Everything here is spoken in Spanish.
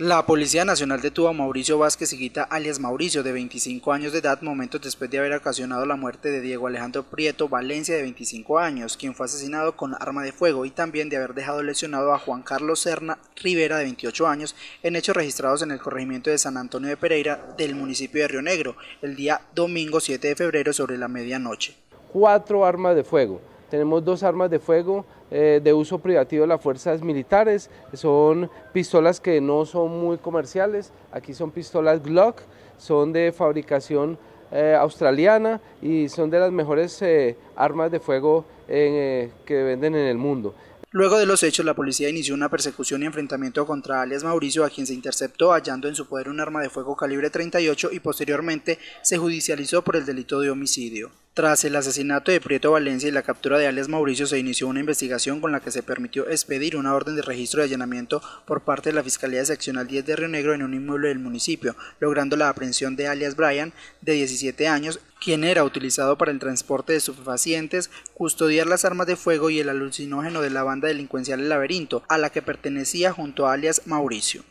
La Policía Nacional detuvo a Mauricio Vázquez Higuita, alias Mauricio, de 25 años de edad, momentos después de haber ocasionado la muerte de Diego Alejandro Prieto Valencia, de 25 años, quien fue asesinado con arma de fuego, y también de haber dejado lesionado a Juan Carlos Serna Rivera, de 28 años, en hechos registrados en el corregimiento de San Antonio de Pereira del municipio de Río Negro, el día domingo 7 de febrero sobre la medianoche. Cuatro armas de fuego tenemos dos armas de fuego eh, de uso privativo de las fuerzas militares, son pistolas que no son muy comerciales, aquí son pistolas Glock, son de fabricación eh, australiana y son de las mejores eh, armas de fuego que venden en el mundo. Luego de los hechos, la policía inició una persecución y enfrentamiento contra alias Mauricio, a quien se interceptó hallando en su poder un arma de fuego calibre 38 y posteriormente se judicializó por el delito de homicidio. Tras el asesinato de Prieto Valencia y la captura de alias Mauricio se inició una investigación con la que se permitió expedir una orden de registro de allanamiento por parte de la Fiscalía Seccional 10 de Río Negro en un inmueble del municipio, logrando la aprehensión de alias Brian, de 17 años, quien era utilizado para el transporte de estupefacientes, custodiar las armas de fuego y el alucinógeno de la banda delincuencial El Laberinto, a la que pertenecía junto a alias Mauricio.